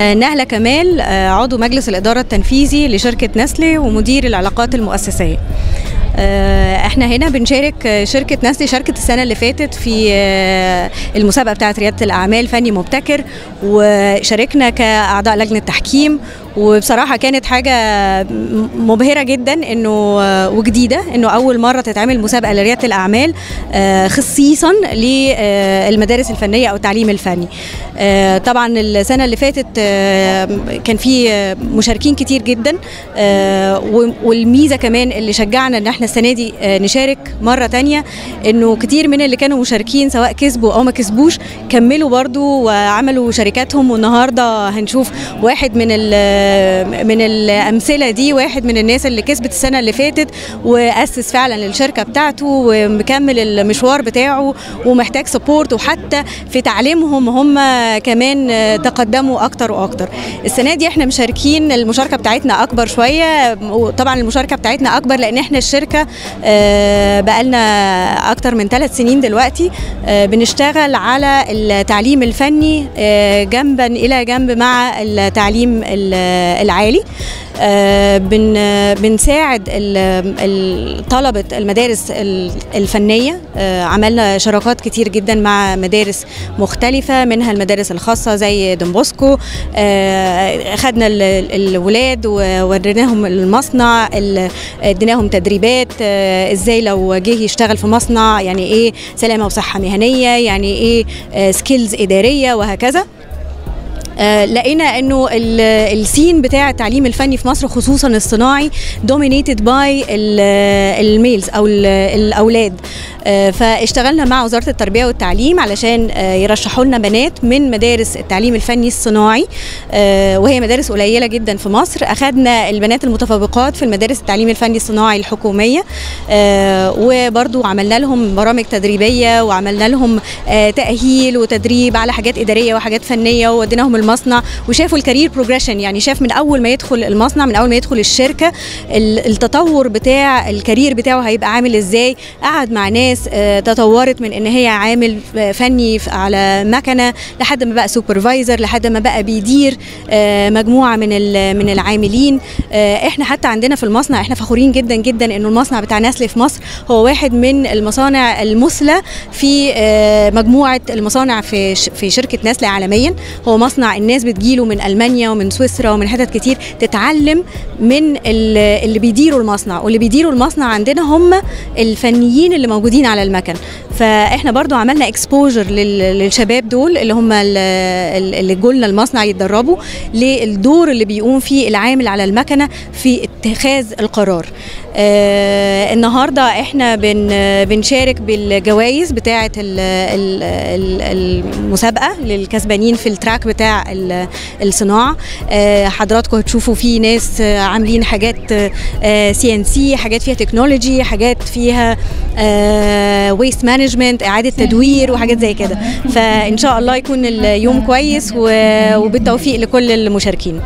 نهلة كمال عضو مجلس الإدارة التنفيذي لشركة نسلي ومدير العلاقات المؤسسية. إحنا هنا بنشارك شركة نسلي شاركت السنة اللي فاتت في المسابقة بتاعة ريادة الأعمال فني مبتكر وشاركنا كأعضاء لجنة تحكيم وبصراحة كانت حاجة مبهرة جدا إنه وجديدة إنه أول مرة تتعمل مسابقة لريادة الأعمال خصيصا للمدارس الفنية أو التعليم الفني. طبعا السنة اللي فاتت كان في مشاركين كتير جدا والميزة كمان اللي شجعنا إن إحنا السنة دي نشارك مرة تانية إنه كتير من اللي كانوا مشاركين سواء كسبوا أو ما كسبوش كملوا برضو وعملوا شركاتهم والنهاردة هنشوف واحد من من الأمثلة دي واحد من الناس اللي كسبت السنة اللي فاتت وأسس فعلا الشركة بتاعته ومكمل المشوار بتاعه ومحتاج سبورت وحتى في تعليمهم هم كمان تقدموا أكتر وأكتر. السنة دي إحنا مشاركين المشاركة بتاعتنا أكبر شوية وطبعا المشاركة بتاعتنا أكبر لأن إحنا الشركة بقالنا أكتر من ثلاث سنين دلوقتي بنشتغل على التعليم الفني جنبا إلى جنب مع التعليم العالي. بن بنساعد طلبة المدارس الفنية. عملنا شراكات كتير جدا مع مدارس مختلفة منها المدارس الخاصة زي دون بوسكو خدنا الولاد ووريناهم المصنع اديناهم تدريبات. إزاي لو جه يشتغل في مصنع يعني إيه؟ سلامة وصحة مهنية يعني إيه؟ skills إدارية وهكذا. آه لقينا إنه ال scene بتاع التعليم الفني في مصر خصوصا الصناعي dominated by ال males أو الأولاد. آه فاشتغلنا مع وزارة التربية والتعليم علشان آه يرشحوا لنا بنات من مدارس التعليم الفني الصناعي وهي مدارس قليلة جدا في مصر. اخذنا البنات المتفوقات في المدارس التعليم الفني الصناعي الحكومية وبرضو عملنا لهم برامج تدريبية وعملنا لهم تأهيل وتدريب على حاجات إدارية وحاجات فنية ووديناهم المصنع وشافوا ال career progression يعني شاف من أول ما يدخل المصنع من أول ما يدخل الشركة التطور بتاع ال career بتاعه هيبقى عامل إزاي قعد مع ناس تطورت من إن هي عامل فني على مكنة لحد ما بقى supervisor لحد ما بقى بيدير مجموعة من من العاملين. إحنا حتى عندنا في المصنع إحنا فخورين جدا جدا إنه المصنع بتاع نستله في مصر هو واحد من المصانع المثلى في مجموعة المصانع في في شركة نسل عالميا. هو مصنع الناس بتجيله من ألمانيا ومن سويسرا ومن حتت كتير تتعلم من اللي بيديروا المصنع. واللي بيديروا المصنع عندنا هم الفنيين اللي موجودين على المكن. فاحنا برضو عملنا اكسبوجر للشباب دول اللي هم اللي جولنا المصنع يتدربوا للدور اللي بيقوم فيه العامل على المكنة في اتخاذ القرار. آه النهارده إحنا بن بنشارك بالجوائز بتاعة المسابقة للكسبانين في ال track بتاع الصناعة. آه حضراتكم هتشوفوا في ناس عاملين حاجات CNC حاجات فيها technology حاجات فيها waste management إعادة تدوير وحاجات زي كده. فإن شاء الله يكون اليوم كويس وبالتوفيق لكل المشاركين.